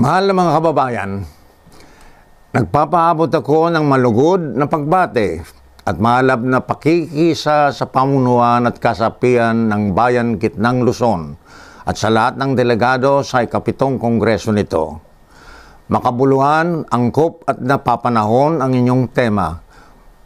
Mahal na mga kababayan, nagpapaabot ako ng malugod na pagbate at malab na pakikisa sa pamunuan at kasapian ng Bayan Kitnang Luzon at sa lahat ng delegado sa ikapitong kongreso nito. Makabuluhan, angkop at napapanahon ang inyong tema.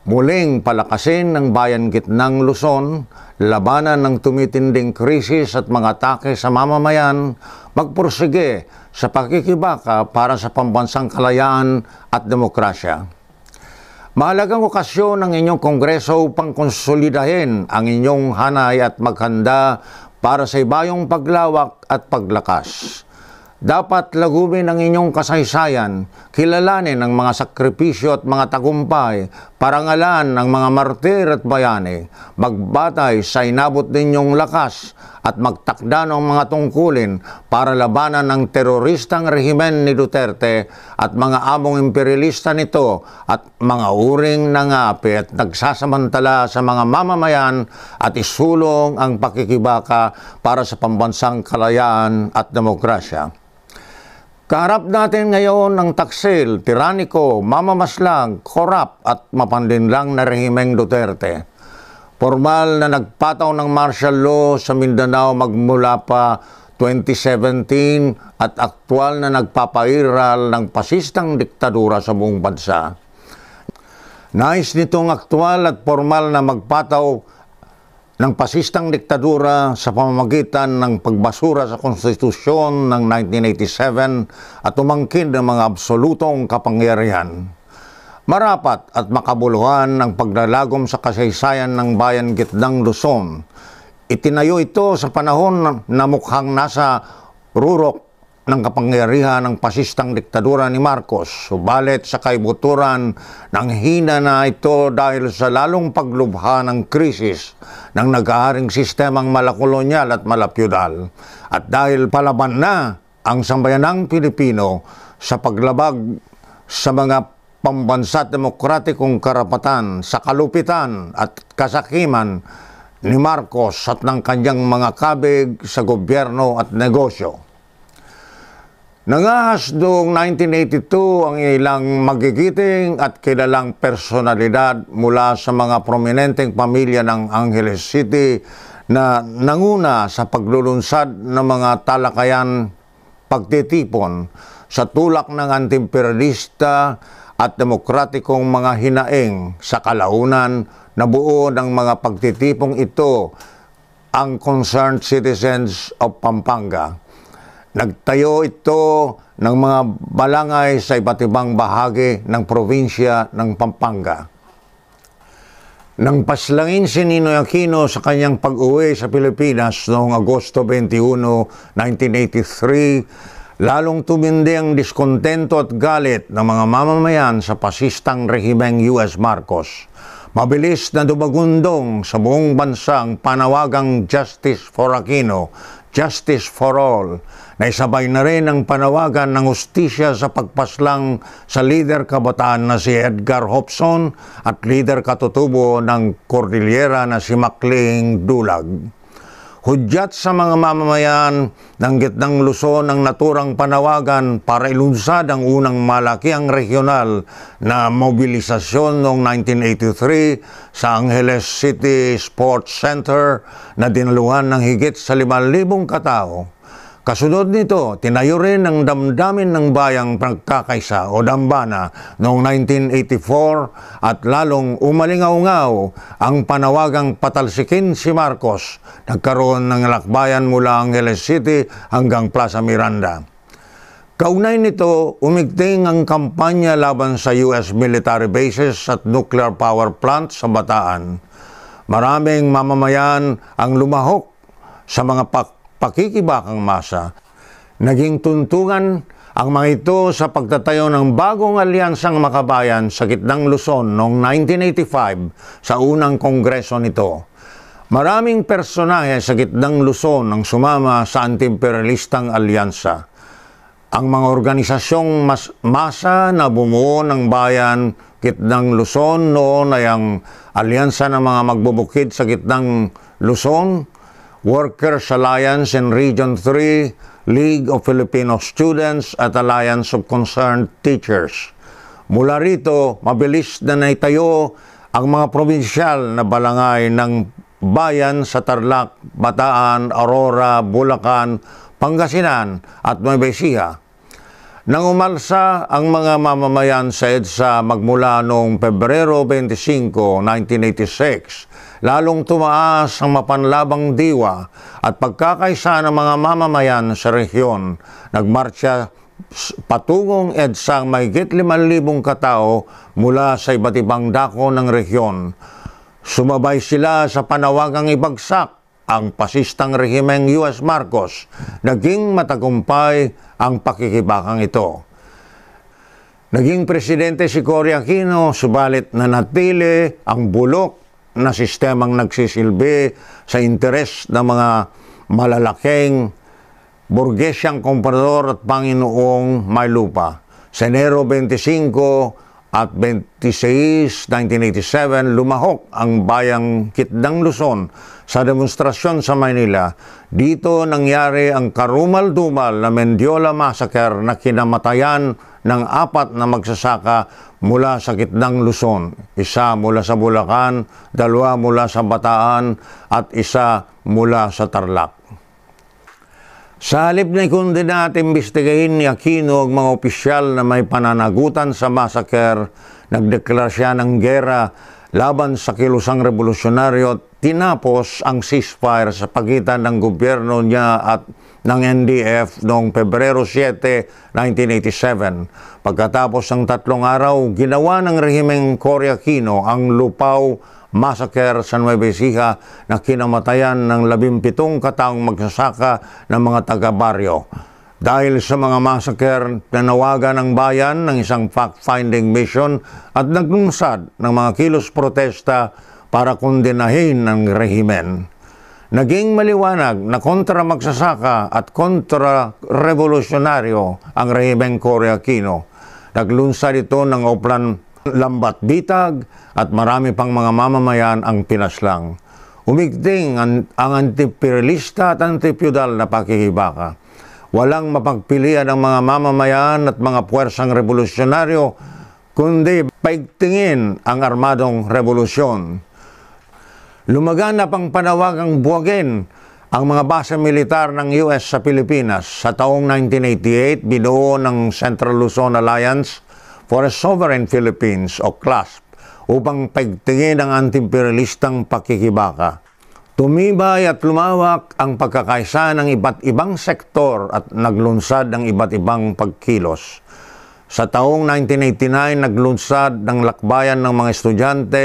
Muling palakasin ng Bayan Kitnang Luzon, labanan ng tumitinding krisis at mga atake sa mamamayan, magpursige sa pakikibaka para sa pambansang kalayaan at demokrasya. Mahalagang okasyon ng inyong kongreso upang konsolidahin ang inyong hanay at maghanda para sa ibayong paglawak at paglakas. Dapat lagumin ang inyong kasaysayan, kilalanin ang mga sakripisyo at mga tagumpay, parangalan ng mga martir at bayani, magbatay sa inabot ninyong lakas at magtakda ng mga tungkulin para labanan ng teroristang rehimen ni Duterte at mga among imperialista nito at mga uring nangapi at nagsasamantala sa mga mamamayan at isulong ang pakikibaka para sa pambansang kalayaan at demokrasya. Kaharap natin ngayon ang taksil, tiraniko, mamamaslang, korap at mapandinlang na rehimeng Duterte. Formal na nagpataw ng martial law sa Mindanao magmula pa 2017 at aktwal na nagpapairal ng pasistang diktadura sa buong bansa. Nais nitong aktwal at formal na magpataw ng pasistang diktadura sa pamamagitan ng pagbasura sa konstitusyon ng 1987 at umangkin ng mga absolutong kapangyarihan. Marapat at makabuluhan ang paglalagom sa kasaysayan ng bayan Gitnang Luzon. Itinayo ito sa panahon na mukhang nasa rurok ng kapangyarihan ng pasistang diktadura ni Marcos. Subalit sa kaibuturan ng hina na ito dahil sa lalong paglubha ng krisis ng nag-aaring sistemang malakolonyal at malapyudal. At dahil palaban na ang sambayanang Pilipino sa paglabag sa mga pambansa at demokratikong karapatan sa kalupitan at kasakiman ni Marcos at ng kanyang mga kabig sa gobyerno at negosyo. Nangahas noong 1982 ang ilang magigiting at kilalang personalidad mula sa mga prominenteng pamilya ng Angeles City na nanguna sa paglulunsad ng mga talakayan pagtitipon sa tulak ng antimperialista at demokratikong mga hinaing sa kalaunan na buo ng mga pagtitipong ito ang Concerned Citizens of Pampanga Nagtayo ito ng mga balangay sa iba't ibang bahagi ng probinsya ng Pampanga. Nang paslangin si Ninoy Aquino sa kanyang pag-uwi sa Pilipinas noong Agosto 21, 1983, lalong tumindi ang diskontento at galit ng mga mamamayan sa pasistang rehimeng U.S. Marcos. Mabilis na dumagundong sa buong bansa ang panawagang Justice for Aquino, Justice for All, Naisabay na rin ang panawagan ng ustisya sa pagpaslang sa leader kabataan na si Edgar Hobson at leader katutubo ng Cordillera na si Makling Dulag. Hudyat sa mga mamamayan ng gitnang Luzon ang naturang panawagan para ilunsad ang unang malakiang regional na mobilisasyon noong 1983 sa Angeles City Sports Center na dinaluhan ng higit sa 5,000 katao Kasunod nito, tinayo rin ang damdamin ng bayang pagkakaisa o dambana noong 1984 at lalong umalingaw-ngaw ang panawagang patalsikin si Marcos. Nagkaroon ng lakbayan mula Angeles City hanggang Plaza Miranda. Kaugnay nito, umigting ang kampanya laban sa US military bases at nuclear power plant sa Bataan. Maraming mamamayan ang lumahok sa mga pak pakikibakang masa, naging tuntungan ang mga ito sa pagtatayo ng bagong alyansang makabayan sa gitnang Luzon noong 1985 sa unang kongreso nito. Maraming personahe sa gitnang Luzon ang sumama sa antiimperialistang alyansa. Ang mga organisasyong mas masa na bumuo ng bayan gitnang Luzon noon ay ang Alyansa ng mga magbubukid sa gitnang Luzon, Workers Alliance in Region 3, League of Filipino Students at Alliance of Concerned Teachers. Mula rito, mabilis na naitayo ang mga probinsyal na balangay ng bayan sa Tarlac, Bataan, Aurora, Bulacan, Pangasinan at Nueva Ecija. Nang umalsa ang mga mamamayan sa EDSA magmula noong Pebrero 25, 1986, lalong tumaas ang mapanlabang diwa at pagkakaisa ng mga mamamayan sa rehiyon. Nagmarcha patungong EDSA ang mahigit 5,000 katao mula sa iba't ibang dako ng rehiyon. Sumabay sila sa panawagang ibagsak ang pasistang rehimeng U.S. Marcos, naging matagumpay ang pakikibakang ito. Naging presidente si Cory Aquino, subalit nanatili ang bulok na sistemang nagsisilbi sa interes ng mga malalaking burgesyang komprador at Panginoong may lupa. Sa Enero 25, at 26, 1987, lumahok ang bayang Kitdang Luzon sa demonstrasyon sa Maynila. Dito nangyari ang karumal-dumal na Mendiola Massacre na kinamatayan ng apat na magsasaka mula sa Kitdang Luzon. Isa mula sa Bulacan, dalawa mula sa Bataan, at isa mula sa Tarlac. Sa halip na ikundina at imbestigahin ni Aquino ang mga opisyal na may pananagutan sa massacre, nagdeklara siya ng gera laban sa kilusang revolusyonaryo at tinapos ang ceasefire sa pagitan ng gobyerno niya at ng NDF noong Pebrero 7, 1987. Pagkatapos ng tatlong araw, ginawa ng rehimeng Cory Aquino ang lupaw massacre sa Nueva Ecija na kinamatayan ng labimpitong kataong magsasaka ng mga taga-baryo. Dahil sa mga massacre, nanawagan ng bayan ng isang fact-finding mission at naglunsad ng mga kilos protesta para kondenahin ng rehimen. Naging maliwanag na kontra magsasaka at kontra revolusyonaryo ang rehimeng Cory Aquino. Naglunsad ito ng Oplan lambat bitag at marami pang mga mamamayan ang pinaslang. Umigting ang, ang antipiralista at antipyudal na pakikibaka. Walang mapagpilian ng mga mamamayan at mga puwersang revolusyonaryo, kundi paigtingin ang armadong revolusyon. Lumaganap ang panawagang buwagin ang mga base militar ng US sa Pilipinas. Sa taong 1988, binuo ng Central Luzon Alliance for a Sovereign Philippines o CLASP upang pagtingin ang antimperialistang pakikibaka. Tumibay at lumawak ang pagkakaisa ng iba't ibang sektor at naglunsad ng iba't ibang pagkilos. Sa taong 1989, naglunsad ng lakbayan ng mga estudyante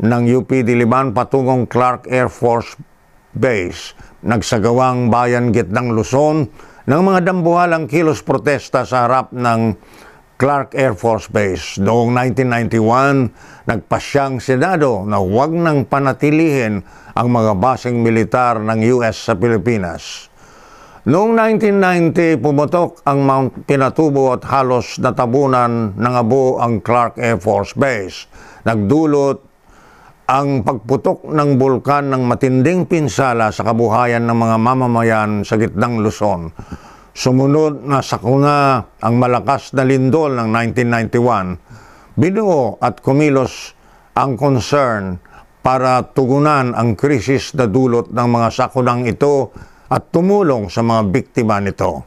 ng UP Diliman patungong Clark Air Force Base. Nagsagawang bayan gitnang Luzon ng mga dambuhalang kilos protesta sa harap ng Clark Air Force Base. Noong 1991, nagpasyang Senado na huwag nang panatilihin ang mga basing militar ng US sa Pilipinas. Noong 1990, pumutok ang Mount Pinatubo at halos natabunan ng abo ang Clark Air Force Base. Nagdulot ang pagputok ng bulkan ng matinding pinsala sa kabuhayan ng mga mamamayan sa gitnang Luzon. Sumunod na sakuna ang malakas na lindol ng 1991. Binuo at kumilos ang concern para tugunan ang krisis na dulot ng mga sakunang ito at tumulong sa mga biktima nito.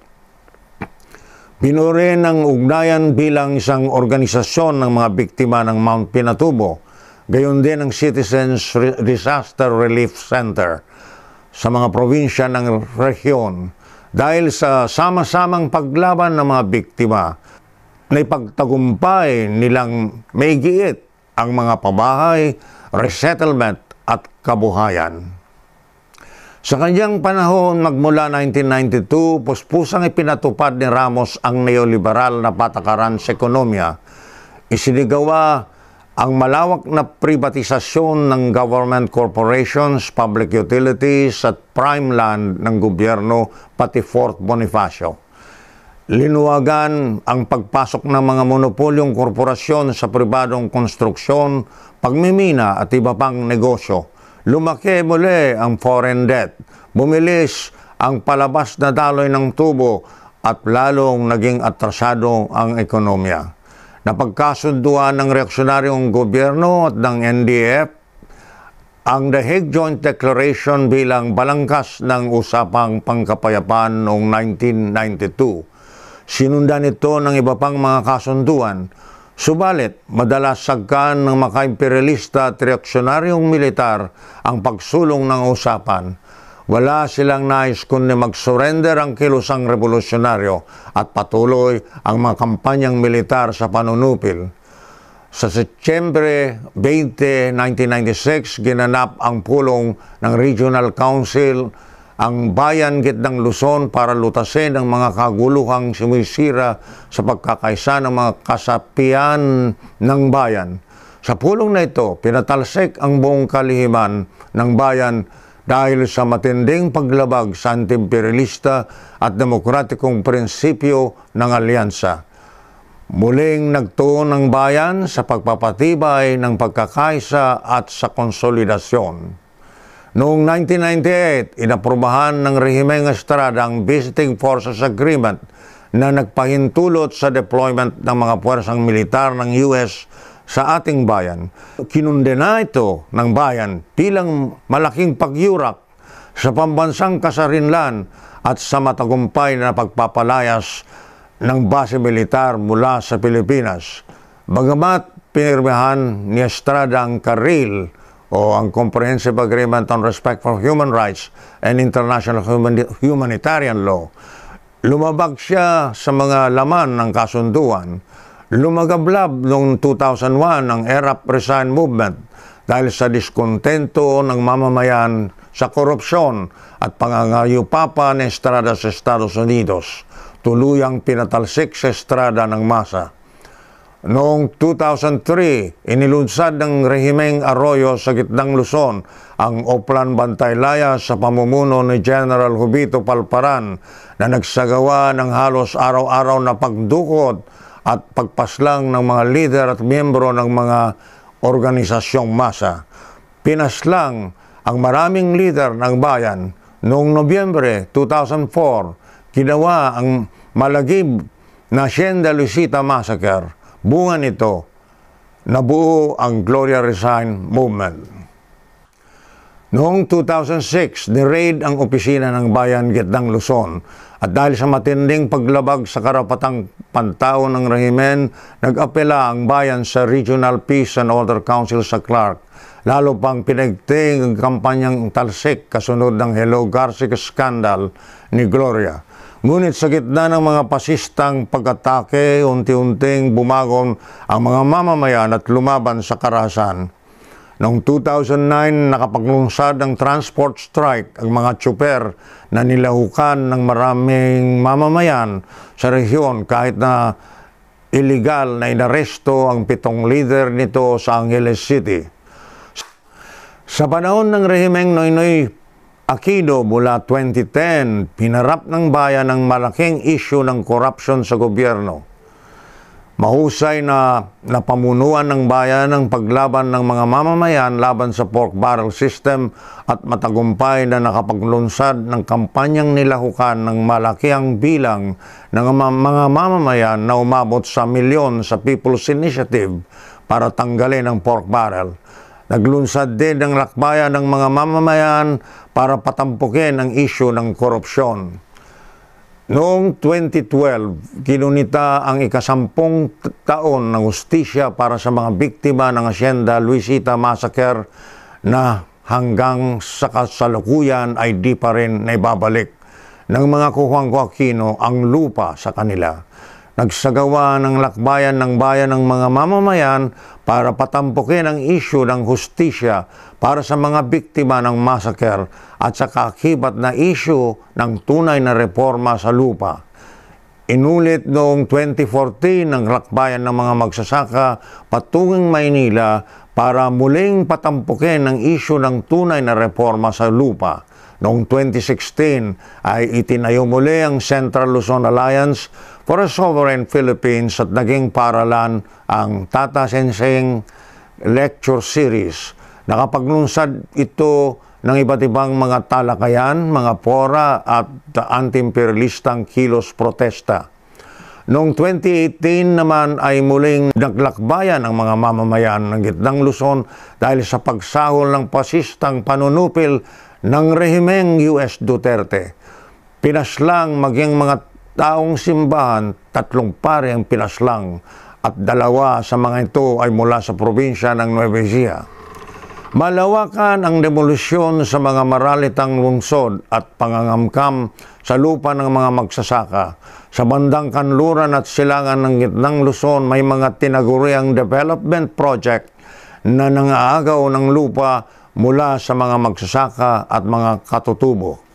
Binure ng ugnayan bilang isang organisasyon ng mga biktima ng Mount Pinatubo, gayon din ang Citizens Disaster Relief Center sa mga probinsya ng rehiyon dahil sa sama-samang paglaban ng mga biktima na ipagtagumpay nilang may giit ang mga pabahay, resettlement at kabuhayan. Sa kanyang panahon magmula 1992, puspusang ipinatupad ni Ramos ang neoliberal na patakaran sa ekonomiya. Isinigawa ang malawak na privatisasyon ng government corporations, public utilities at prime land ng gobyerno pati Fort Bonifacio. Linuwagan ang pagpasok ng mga monopolyong korporasyon sa pribadong konstruksyon, pagmimina at iba pang negosyo. lumaki muli ang foreign debt, bumilis ang palabas na daloy ng tubo at lalong naging atrasado ang ekonomiya. Napagkasunduan ng reaksyonaryong gobyerno at ng NDF ang The Hague Joint Declaration bilang balangkas ng usapang pangkapayapaan noong 1992. Sinundan ito ng iba pang mga kasunduan Subalit, madalas sagkan ng mga imperialista at reaksyonaryong militar ang pagsulong ng usapan. Wala silang nais kundi mag-surrender ang kilusang revolusyonaryo at patuloy ang mga kampanyang militar sa panunupil. Sa Setyembre 20, 1996, ginanap ang pulong ng Regional Council ang bayan gitnang Luzon para lutasin ang mga kaguluhang sumisira sa pagkakaisa ng mga kasapian ng bayan. Sa pulong na ito, pinatalsik ang buong kalihiman ng bayan dahil sa matinding paglabag sa antimperialista at demokratikong prinsipyo ng alyansa. Muling nagtuon ng bayan sa pagpapatibay ng pagkakaisa at sa konsolidasyon. Noong 1998, inaprubahan ng Rehimeng Estrada ang Visiting Forces Agreement na nagpahintulot sa deployment ng mga puwersang militar ng US sa ating bayan. Kinundena ito ng bayan bilang malaking pagyurak sa pambansang kasarinlan at sa matagumpay na pagpapalayas ng base militar mula sa Pilipinas. Bagamat pinirmahan ni Estrada ang Karil o ang Comprehensive Agreement on Respect for Human Rights and International Humanitarian Law. Lumabag siya sa mga laman ng kasunduan. Lumagablab noong 2001 ang ERAP Resign Movement dahil sa diskontento ng mamamayan sa korupsyon at pangangayupapa ni Estrada sa Estados Unidos. Tuluyang pinatalsik sa Estrada ng masa. Noong 2003, inilunsad ng Rehimeng Arroyo sa gitnang Luzon ang Oplan Bantaylaya sa pamumuno ni General Hubito Palparan na nagsagawa ng halos araw-araw na pagdukot at pagpaslang ng mga lider at miyembro ng mga organisasyong masa. Pinaslang ang maraming lider ng bayan noong Nobyembre 2004, ginawa ang malagib na Hacienda Luisita Massacre Bunga nito, nabuo ang Gloria Resign Movement. Noong 2006, ni-raid ang opisina ng Bayan Gitnang Luzon at dahil sa matinding paglabag sa karapatang pantao ng rehimen, nag-apela ang bayan sa Regional Peace and Order Council sa Clark. Lalo pang pinagting ang kampanyang talsik kasunod ng Hello Garcic scandal ni Gloria. Ngunit sa gitna ng mga pasistang pag-atake, unti-unting bumagon ang mga mamamayan at lumaban sa karahasan. Noong 2009, nakapaglungsad ng transport strike ang mga tsuper na nilahukan ng maraming mamamayan sa rehiyon kahit na illegal na inaresto ang pitong leader nito sa Angeles City. Sa panahon ng rehimeng Noynoy Aquino mula 2010, pinarap ng bayan ang malaking issue ng corruption sa gobyerno. Mahusay na napamunuan ng bayan ang paglaban ng mga mamamayan laban sa pork barrel system at matagumpay na nakapaglunsad ng kampanyang nilahukan ng malakiang bilang ng mga mamamayan na umabot sa milyon sa People's Initiative para tanggalin ang pork barrel. Naglunsad din ng lakbayan ng mga mamamayan para patampukin ang isyu ng korupsyon. Noong 2012, kinunita ang ikasampung taon ng ustisya para sa mga biktima ng Hacienda Luisita Massacre na hanggang sa kasalukuyan ay di pa rin naibabalik. Ng mga kuhang Aquino ang lupa sa kanila nagsagawa ng lakbayan ng bayan ng mga mamamayan para patampukin ang isyu ng hustisya para sa mga biktima ng massacre at sa kakibat na isyu ng tunay na reforma sa lupa. Inulit noong 2014 ng lakbayan ng mga magsasaka patunging Maynila para muling patampukin ang isyu ng tunay na reforma sa lupa. Noong 2016 ay itinayo muli ang Central Luzon Alliance for a Sovereign Philippines at naging paralan ang Tata Sensing Lecture Series Nakapaglunsad ito ng iba't ibang mga talakayan, mga pora at anti-imperialistang kilos protesta. Noong 2018 naman ay muling naglakbayan ang mga mamamayan ng gitnang Luzon dahil sa pagsahol ng pasistang panunupil ng rehimeng US Duterte. Pinaslang maging mga taong simbahan, tatlong pare ang pinaslang at dalawa sa mga ito ay mula sa probinsya ng Nueva Ecija. Malawakan ang demolusyon sa mga maralitang lungsod at pangangamkam sa lupa ng mga magsasaka. Sa bandang kanluran at silangan ng gitnang Luzon, may mga tinaguriang development project na nangaagaw ng lupa mula sa mga magsasaka at mga katutubo.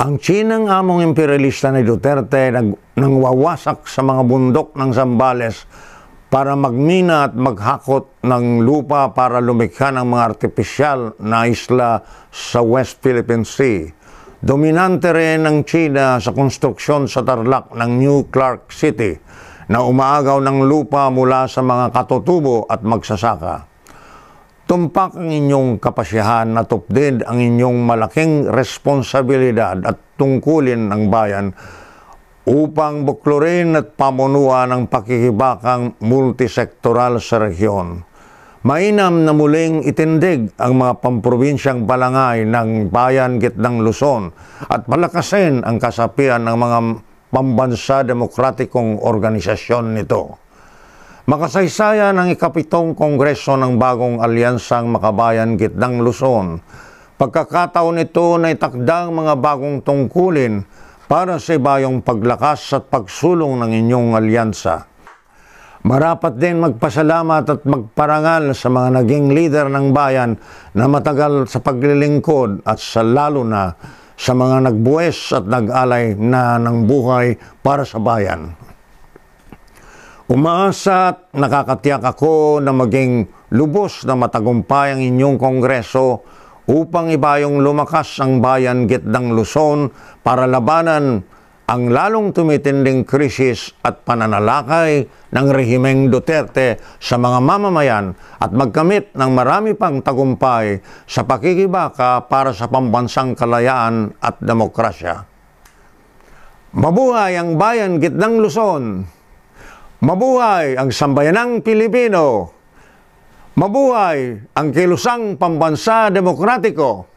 Ang Chinang among imperialista ni Duterte nag, nangwawasak sa mga bundok ng Zambales para magmina at maghakot ng lupa para lumikha ng mga artipisyal na isla sa West Philippine Sea. Dominante rin ng China sa konstruksyon sa tarlac ng New Clark City na umaagaw ng lupa mula sa mga katutubo at magsasaka. Tumpak ang inyong kapasyahan na tupdid ang inyong malaking responsibilidad at tungkulin ng bayan upang buklurin at pamunuan ang pakikibakang multisektoral sa rehiyon. Mainam na muling itindig ang mga pamprobinsyang balangay ng bayan gitnang Luzon at palakasin ang kasapian ng mga pambansa demokratikong organisasyon nito. Makasaysayan ang ikapitong kongreso ng bagong alyansang makabayan gitnang Luzon. Pagkakataon ito na itakdang mga bagong tungkulin para sa ibayong paglakas at pagsulong ng inyong alyansa. Marapat din magpasalamat at magparangal sa mga naging leader ng bayan na matagal sa paglilingkod at sa lalo na sa mga nagbuwes at nag-alay na ng buhay para sa bayan. Umaasa at nakakatiyak ako na maging lubos na matagumpay ang inyong kongreso upang ibayong lumakas ang bayan gitnang Luzon para labanan ang lalong tumitinding krisis at pananalakay ng rehimeng Duterte sa mga mamamayan at magkamit ng marami pang tagumpay sa pakikibaka para sa pambansang kalayaan at demokrasya. Mabuhay ang bayan gitnang Luzon! Mabuhay ang sambayanang Pilipino! Mabuhay ang kilusang pambansa demokratiko!